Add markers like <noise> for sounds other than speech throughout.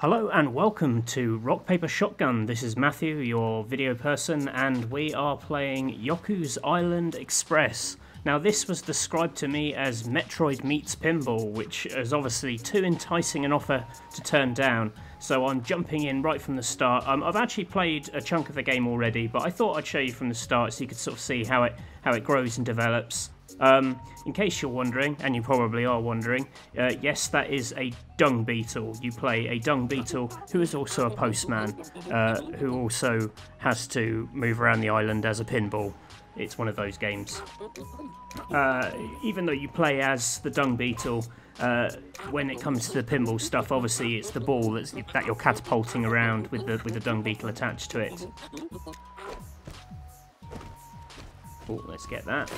Hello and welcome to Rock Paper Shotgun. This is Matthew, your video person, and we are playing Yoku's Island Express. Now, this was described to me as Metroid meets pinball, which is obviously too enticing an offer to turn down. So I'm jumping in right from the start. Um, I've actually played a chunk of the game already, but I thought I'd show you from the start so you could sort of see how it how it grows and develops. Um, in case you're wondering, and you probably are wondering, uh, yes, that is a dung beetle. You play a dung beetle who is also a postman, uh, who also has to move around the island as a pinball. It's one of those games. Uh, even though you play as the dung beetle, uh, when it comes to the pinball stuff, obviously it's the ball that you're catapulting around with the with the dung beetle attached to it. Oh, let's get that.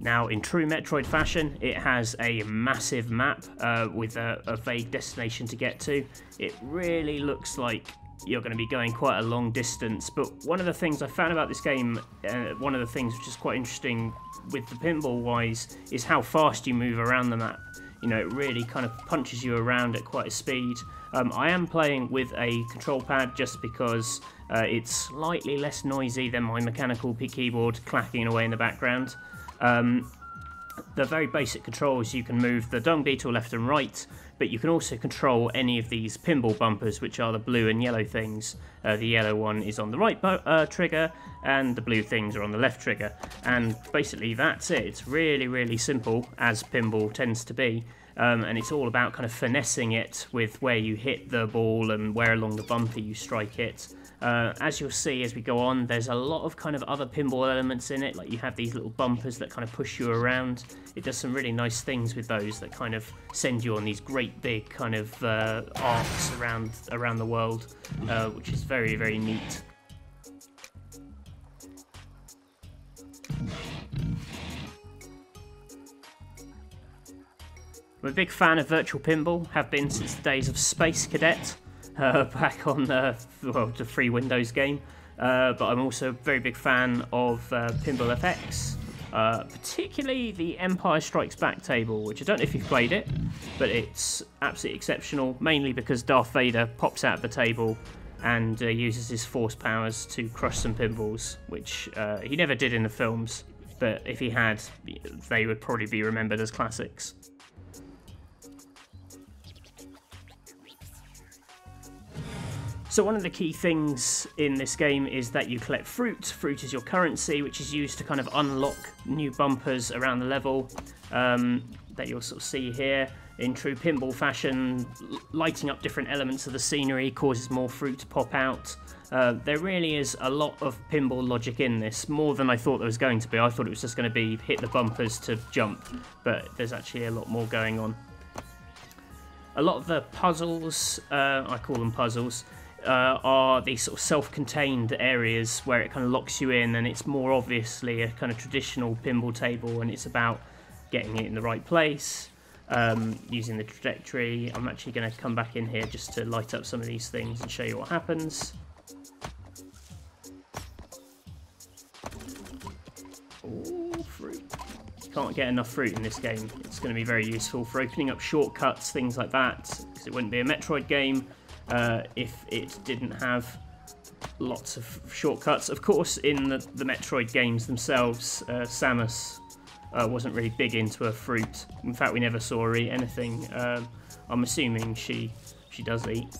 Now, in true Metroid fashion, it has a massive map uh, with a, a, vague destination to get to. It really looks like you're going to be going quite a long distance, but one of the things I found about this game, uh, one of the things which is quite interesting with the pinball wise, is how fast you move around the map. You know, it really kind of punches you around at quite a speed. Um, I am playing with a control pad just because uh, it's slightly less noisy than my mechanical keyboard clacking away in the background. Um, the very basic controls, you can move the dung beetle left and right, but you can also control any of these pinball bumpers, which are the blue and yellow things. Uh, the yellow one is on the right uh, trigger, and the blue things are on the left trigger. And basically, that's it. It's really, really simple, as pinball tends to be. Um, and it's all about kind of finessing it with where you hit the ball and where along the bumper you strike it. Uh, as you'll see as we go on, there's a lot of kind of other pinball elements in it, like you have these little bumpers that kind of push you around. It does some really nice things with those that kind of send you on these great big kind of uh, arcs around around the world, uh, which is very very neat. I'm a big fan of Virtual Pinball, have been since the days of Space Cadet uh, <laughs> back on the, well, the free Windows game. Uh, but I'm also a very big fan of uh, Pinball FX, uh, particularly the Empire Strikes Back table, which I don't know if you've played it, but it's absolutely exceptional, mainly because Darth Vader pops out of the table and uh, uses his force powers to crush some pinballs, which uh, he never did in the films, but if he had, they would probably be remembered as classics. So one of the key things in this game is that you collect fruit. Fruit is your currency, which is used to kind of unlock new bumpers around the level um, that you'll sort of see here. In true pinball fashion, lighting up different elements of the scenery causes more fruit to pop out. Uh, there really is a lot of pinball logic in this, more than I thought there was going to be. I thought it was just going to be hit the bumpers to jump, but there's actually a lot more going on. A lot of the puzzles, uh, I call them puzzles, uh, are these sort of self-contained areas where it kind of locks you in, and it's more obviously a kind of traditional pinball table, and it's about getting it in the right place, um, using the trajectory. I'm actually going to come back in here just to light up some of these things and show you what happens. Can't get enough fruit in this game. It's going to be very useful for opening up shortcuts, things like that, because it wouldn't be a Metroid game uh, if it didn't have lots of shortcuts. Of course, in the, the Metroid games themselves, uh, Samus uh, wasn't really big into her fruit. In fact, we never saw her eat anything. Um, I'm assuming she she does eat.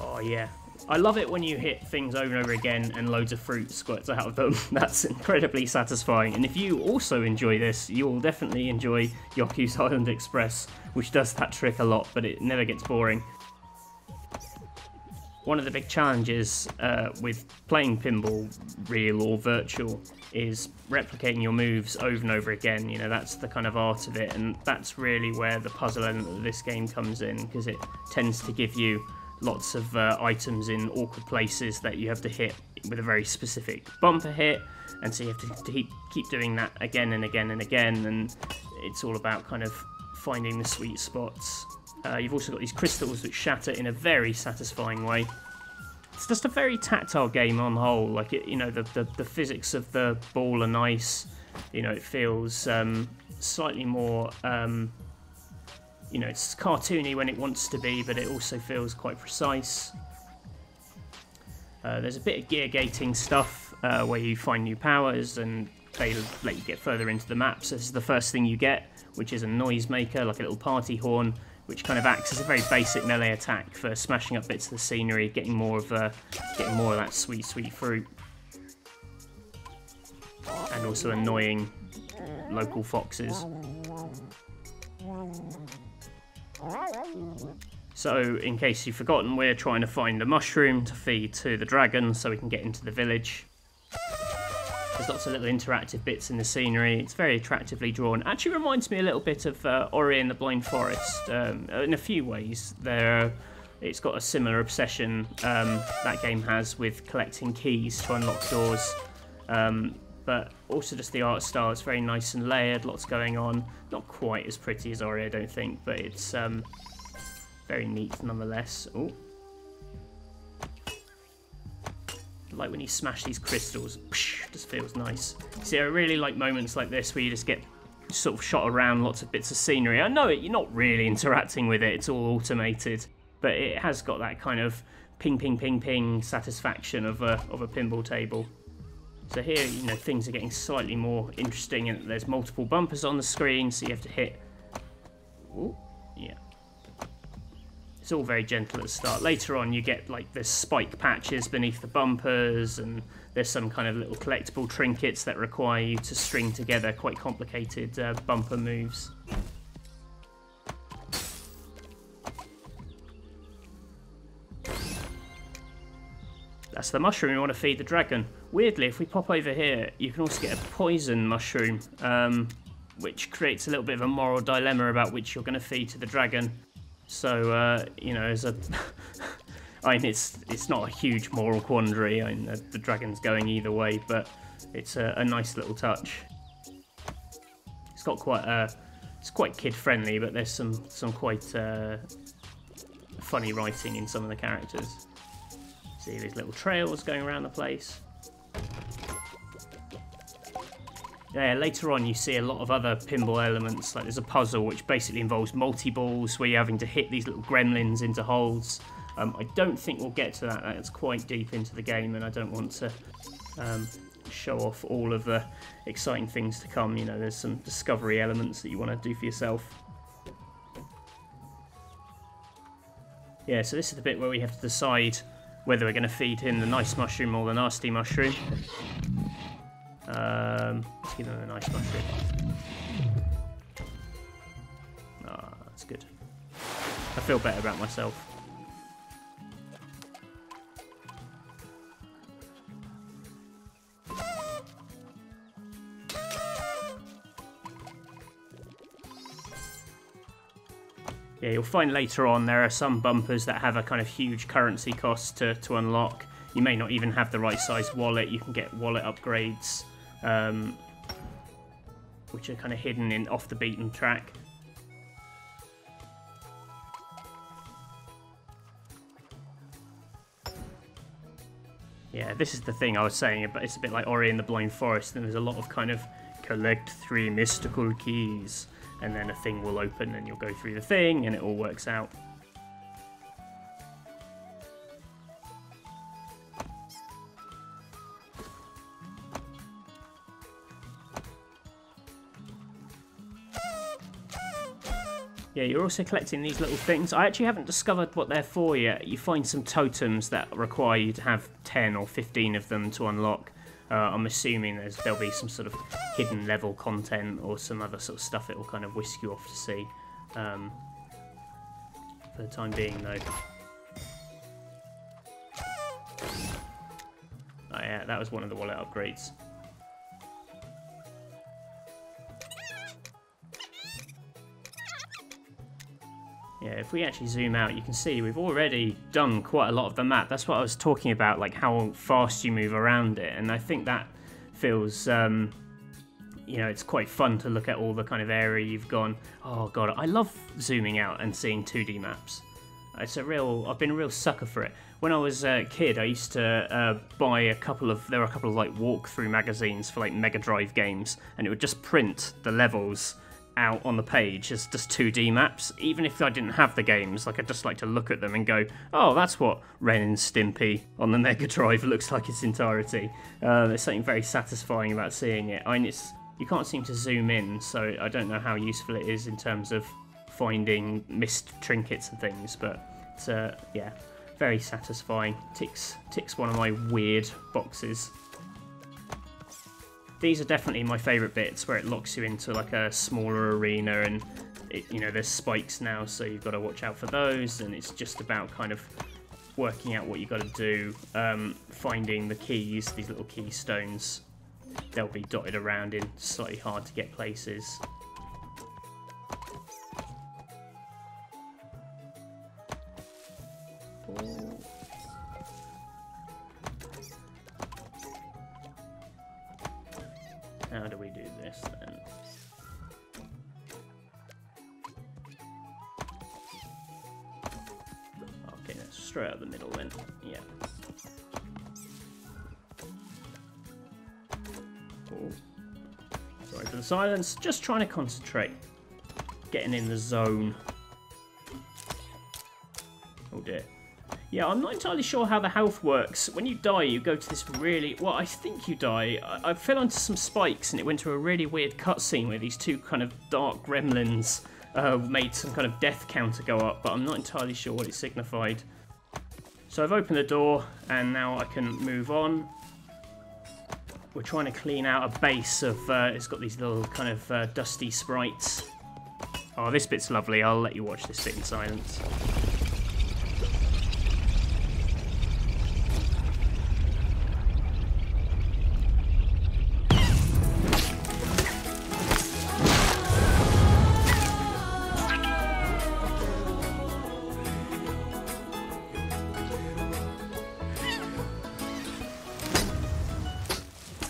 Oh yeah, I love it when you hit things over and over again and loads of fruit squirts out of them. <laughs> That's incredibly satisfying. And if you also enjoy this, you will definitely enjoy Yoku's <laughs> Island Express, which does that trick a lot, but it never gets boring. One of the big challenges uh, with playing pinball, real or virtual, is replicating your moves over and over again. You know, that's the kind of art of it, and that's really where the puzzle element of this game comes in, because it tends to give you lots of uh, items in awkward places that you have to hit with a very specific bumper hit, and so you have to, to keep doing that again and again and again, and it's all about kind of finding the sweet spots. Uh, you've also got these crystals which shatter in a very satisfying way. it's just a very tactile game on the whole. Like it, you know, the, the, the physics of the ball are nice. You know, it feels um, slightly more. Um, you know, it's cartoony when it wants to be, but it also feels quite precise. Uh, there's a bit of gear gating stuff uh, where you find new powers and they let you get further into the map. So this is the first thing you get, which is a noisemaker, like a little party horn, which kind of acts as a very basic melee attack for smashing up bits of the scenery, getting more of uh, getting more of that sweet, sweet fruit, and also annoying local foxes. So, in case you've forgotten, we're trying to find a mushroom to feed to the dragon so we can get into the village. There's lots of little interactive bits in the scenery. It's very attractively drawn. Actually reminds me a little bit of uh, Ori and the Blind Forest um, in a few ways. There, it's got a similar obsession um, that game has with collecting keys to unlock doors. Um, but also just the art style. It's very nice and layered, lots going on. Not quite as pretty as Ori, I don't think, but it's um, very neat nonetheless. Oh, like when you smash these crystals, psh, just feels nice. See, I really like moments like this where you just get sort of shot around lots of bits of scenery. I know it, you're not really interacting with it, it's all automated, but it has got that kind of ping, ping, ping, ping satisfaction of a, of a pinball table. So here, you know, things are getting slightly more interesting and there's multiple bumpers on the screen, so you have to hit... Ooh, yeah. It's all very gentle at the start. Later on, you get like the spike patches beneath the bumpers, and there's some kind of little collectible trinkets that require you to string together quite complicated uh, bumper moves. That's the mushroom we want to feed the dragon. Weirdly, if we pop over here, you can also get a poison mushroom, um, which creates a little bit of a moral dilemma about which you're going to feed to the dragon. So uh, you know, as a, <laughs> I mean, it's it's not a huge moral quandary. I mean, the, the dragon's going either way, but it's a, a, nice little touch. It's got quite a, it's quite kid friendly, but there's some some quite uh, funny writing in some of the characters. See these little trails going around the place. Yeah, later on you see a lot of other pinball elements, like there's a puzzle which basically involves multi-balls where you're having to hit these little gremlins into holes. Um, I don't think we'll get to that, that's quite deep into the game and I don't want to um, show off all of the exciting things to come. You know, there's some discovery elements that you want to do for yourself. Yeah, so this is the bit where we have to decide whether we're going to feed him the nice mushroom or the nasty mushroom. Um, let's give him a nice mushroom. Ah, that's good. I feel better about myself. You'll find later on there are some bumpers that have a kind of huge currency cost to, to unlock. You may not even have the right size wallet. You can get wallet upgrades um, which are kind of hidden in off the beaten track. Yeah, this is the thing I was saying, but it's a bit like Ori in the Blind Forest, and there's a lot of kind of collect three mystical keys, and then a thing will open, and you'll go through the thing, and it all works out. Yeah, you're also collecting these little things. I actually haven't discovered what they're for yet. You find some totems that require you to have 10 or 15 of them to unlock. Uh, I'm assuming there's, there'll be some sort of hidden level content or some other sort of stuff it will kind of whisk you off to see. Um, for the time being, though. Oh yeah, that was one of the wallet upgrades. Yeah, if we actually zoom out, you can see we've already done quite a lot of the map. That's what I was talking about, like how fast you move around it. And I think that feels, um, you know, it's quite fun to look at all the kind of area you've gone. Oh god, I love zooming out and seeing 2D maps. It's a real. I've been a real sucker for it. When I was a kid, I used to uh, buy a couple of. There were a couple of like walkthrough magazines for like Mega Drive games, and it would just print the levels out on the page as just 2D maps. Even if I didn't have the games, like I just like to look at them and go, "Oh, that's what Ren and Stimpy on the <laughs> Mega Drive looks like its entirety." Uh, there's something very satisfying about seeing it. I mean, it's you can't seem to zoom in, so I don't know how useful it is in terms of finding missed trinkets and things, but it's uh, yeah, very satisfying. Ticks ticks one of my weird boxes. These are definitely my favourite bits where it locks you into like a smaller arena and it, you know there's spikes now, so you've got to watch out for those, and it's just about kind of working out what you've got to do, um, finding the keys, these little keystones. They'll be dotted around in slightly hard to get places. Silence. Just trying to concentrate. Getting in the zone. Oh dear. Yeah, I'm not entirely sure how the health works. When you die, you go to this really... Well, I think you die. I, I fell onto some spikes and it went to a really weird cutscene where these two kind of dark gremlins uh, made some kind of death counter go up, but I'm not entirely sure what it signified. So I've opened the door and now I can move on. We're trying to clean out a base of... Uh, it's got these little kind of uh, dusty sprites. Oh, this bit's lovely. I'll let you watch this bit in silence.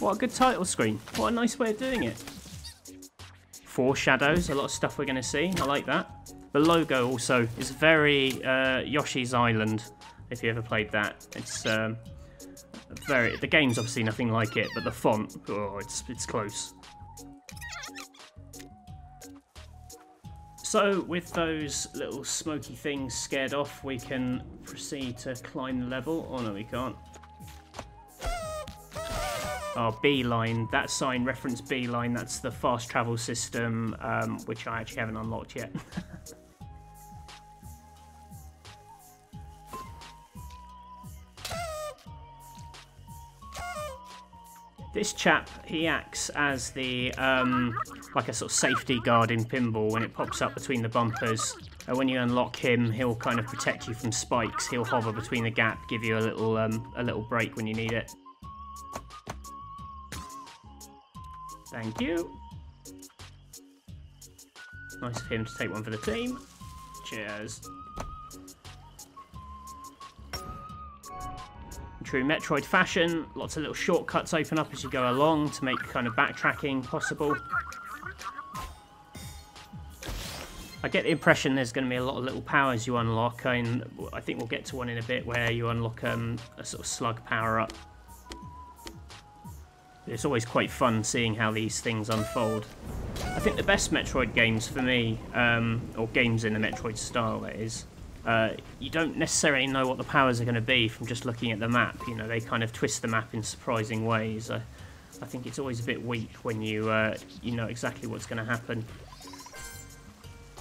What a good title screen. What a nice way of doing it. Four shadows, a lot of stuff we're going to see. I like that. The logo also is very uh, Yoshi's Island, if you ever played that. It's um, very... The game's obviously nothing like it, but the font, oh, it's, it's close. So, with those little smoky things scared off, we can proceed to climb the level. Oh no, we can't. Oh, Beeline. That sign reference Beeline. That's the fast travel system, um, which I actually haven't unlocked yet. <laughs> this chap, he acts as the, um, like a sort of safety guard in pinball when it pops up between the bumpers. And when you unlock him, he'll kind of protect you from spikes. He'll hover between the gap, give you a little, um, a little break when you need it. Thank you. Nice of him to take one for the team. Cheers. In true Metroid fashion, lots of little shortcuts open up as you go along to make kind of backtracking possible. I get the impression there's going to be a lot of little powers you unlock, and I think we'll get to one in a bit where you unlock um, a sort of slug power up. It's always quite fun seeing how these things unfold. I think the best Metroid games for me, um, or games in the Metroid style that is, uh, you don't necessarily know what the powers are going to be from just looking at the map. You know, they kind of twist the map in surprising ways. I, I think it's always a bit weak when you uh, you know exactly what's going to happen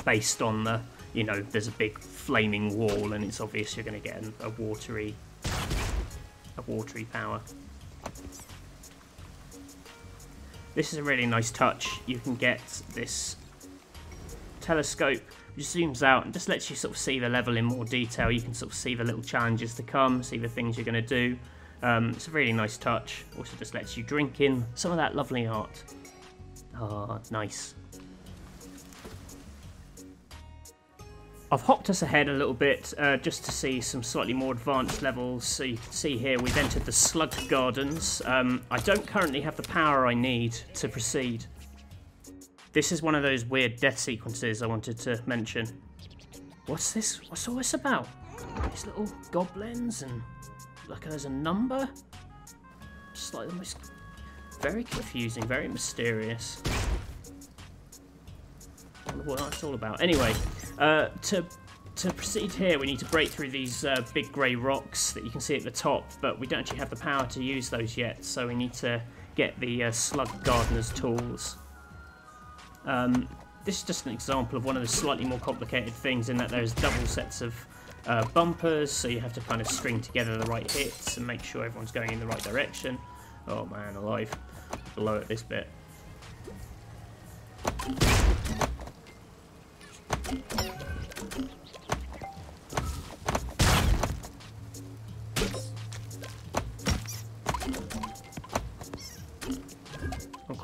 based on the you know there's a big flaming wall and it's obvious you're going to get a watery a watery power. This is a really nice touch. You can get this telescope which zooms out and just lets you sort of see the level in more detail. You can sort of see the little challenges to come, see the things you're going to do. Um, it's a really nice touch. Also just lets you drink in some of that lovely art. Ah, oh, nice. I've hopped us ahead a little bit uh, just to see some slightly more advanced levels. So you can see here we've entered the Slug Gardens. Um, I don't currently have the power I need to proceed. This is one of those weird death sequences I wanted to mention. What's this? What's all this about? These little goblins and like there's a number. Just like the most very confusing, very mysterious. I wonder what that's all about. Anyway, uh, to to proceed here, we need to break through these uh, big grey rocks that you can see at the top, but we don't actually have the power to use those yet, so we need to get the uh, slug gardener's tools. Um, this is just an example of one of the slightly more complicated things in that there's double sets of uh, bumpers, so you have to kind of string together the right hits and make sure everyone's going in the right direction. Oh man, alive. Below at this bit.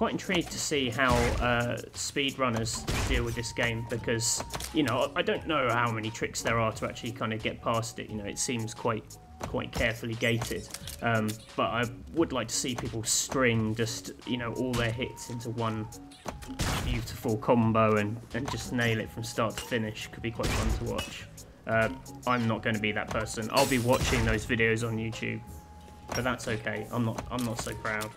Quite intrigued to see how uh, speedrunners deal with this game because, you know, I don't know how many tricks there are to actually kind of get past it. You know, it seems quite quite carefully gated. Um, but I would like to see people string just, you know, all their hits into one beautiful combo and, and just nail it from start to finish. Could be quite fun to watch. Uh, I'm not going to be that person. I'll be watching those videos on YouTube, but that's okay. I'm not. I'm not so proud.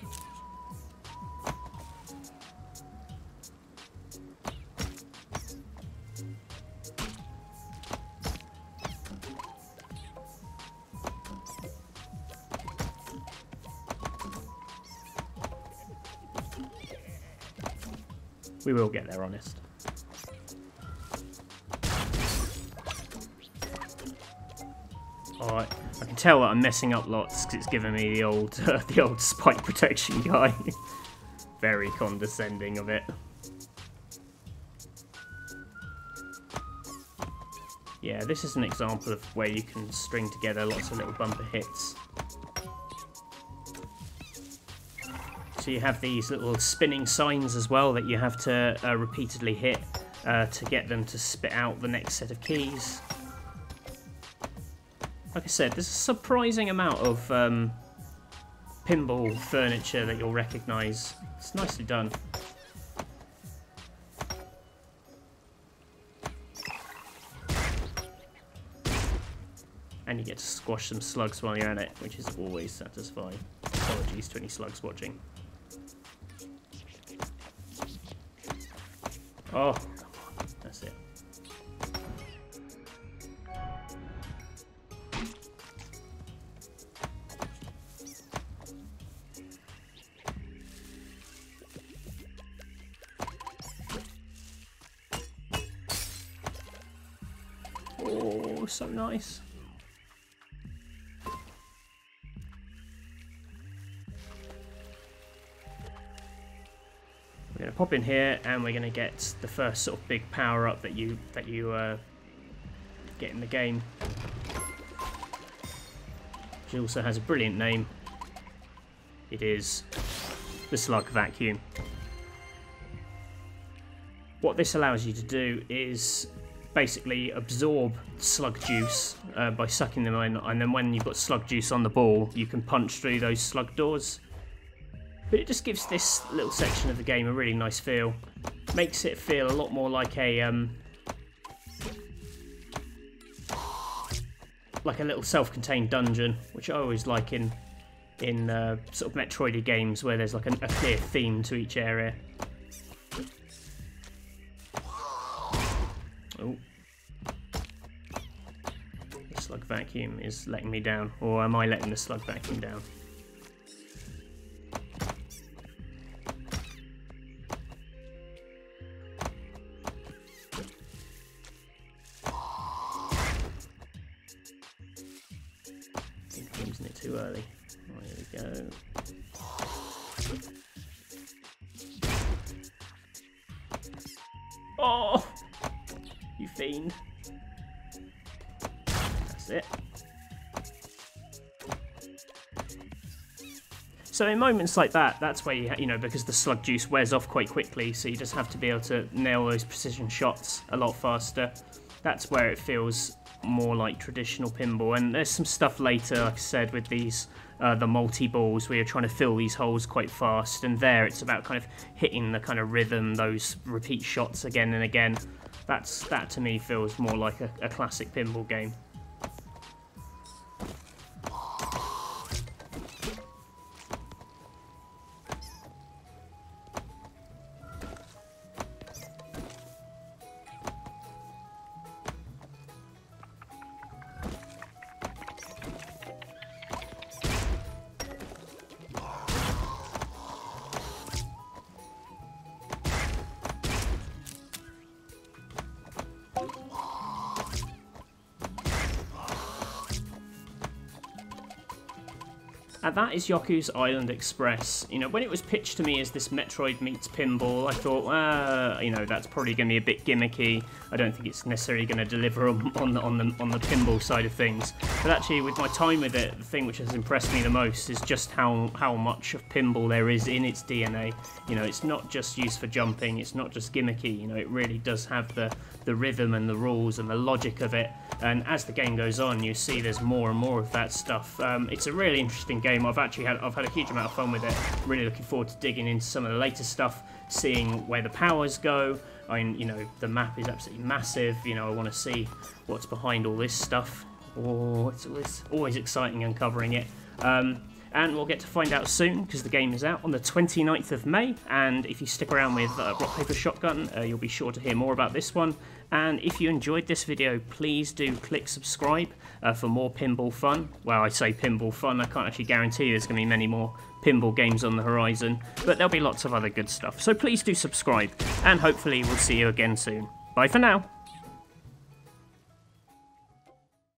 We will get there, honest. Alright, I can tell that I'm messing up lots because it's giving me the old, uh, <laughs> the old spike protection guy. <laughs> Very condescending of it. Yeah, this is an example of where you can string together lots of little bumper hits. So you have these little spinning signs as well that you have to uh, repeatedly hit uh, to get them to spit out the next set of keys. Like I said, there's a surprising amount of um, pinball furniture that you'll recognise. It's nicely done. And you get to squash some slugs while you're at it, which is always satisfying. Apologies to any slugs watching. Oh, that's it. Oh, so nice. Pop in here and we're going to get the first sort of big power up that you that you uh, get in the game. Which also has a brilliant name. It is the Slug Vacuum. What this allows you to do is basically absorb slug juice uh, by sucking them in, and then when you've got slug juice on the ball, you can punch through those slug doors but it just gives this little section of the game a really nice feel. Makes it feel a lot more like a um, like a little self-contained dungeon, which I always like in in uh, sort of Metroidy games where there's like a, a clear theme to each area. Oh. The slug vacuum is letting me down, or am I letting the slug vacuum down? So in moments like that, that's where you, you know, because the slug juice wears off quite quickly, so you just have to be able to nail those precision shots a lot faster. That's where it feels more like traditional pinball. And there's some stuff later, like I said, with these uh, the multi balls where you're trying to fill these holes quite fast. And there, it's about kind of hitting the kind of rhythm, those repeat shots again and again. That's That to me feels more like a, a classic pinball game. And that is Yoku's Island Express. You know, when it was pitched to me as this Metroid meets pinball, I thought, uh, you know, that's probably going to be a bit gimmicky. I don't think it's necessarily going to deliver on, on, the, on, the, on the pinball side of things. But actually, with my time with it, the thing which has impressed me the most is just how, how much of pinball there is in its DNA. You know, it's not just used for jumping, it's not just gimmicky, you know, it really does have the, the rhythm and the rules and the logic of it. And as the game goes on, you see there's more and more of that stuff. Um, it's a really interesting game. I've actually had I've had a huge amount of fun with it. Really looking forward to digging into some of the later stuff, seeing where the powers go. I mean, you know, the map is absolutely massive. You know, I want to see what's behind all this stuff. Oh, it's always, always exciting uncovering it. Um, and we'll get to find out soon because the game is out on the 29th of May. And if you stick around with uh, Rock Paper Shotgun, uh, you'll be sure to hear more about this one. And if you enjoyed this video, please do click subscribe uh, for more pinball fun. Well, I say pinball fun, I can't actually guarantee you there's going to be many more pinball games on the horizon, but there'll be lots of other good stuff. So please do subscribe, and hopefully we'll see you again soon. Bye for now.